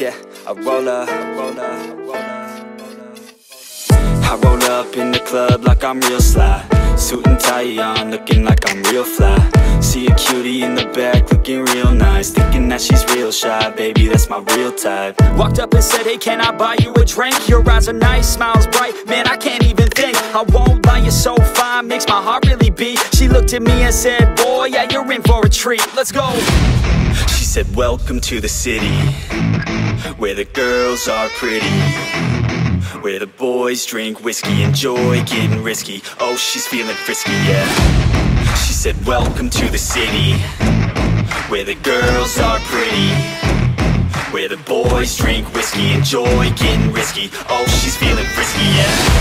Yeah, I roll up, I roll up, roll up, I roll up. In the club like I'm real sly. Suit and tie on, looking like I'm real fly. See a cutie in the back, looking real nice. Thinking that she's real shy, baby, that's my real type. Walked up and said, hey, can I buy you a drink? Your eyes are nice, smiles bright, man, I can't even think. I won't lie, you're so fine, makes my heart really beat. She looked at me and said, boy, yeah, you're in for a treat, let's go said, welcome to the city Where the girls are pretty where the boys drink whiskey, enjoy getting risky. Oh, she's feeling frisky, yeah. She said, welcome to the city Where the girls are pretty Where the boys drink whiskey, enjoy getting risky. Oh, she's feeling frisky, yeah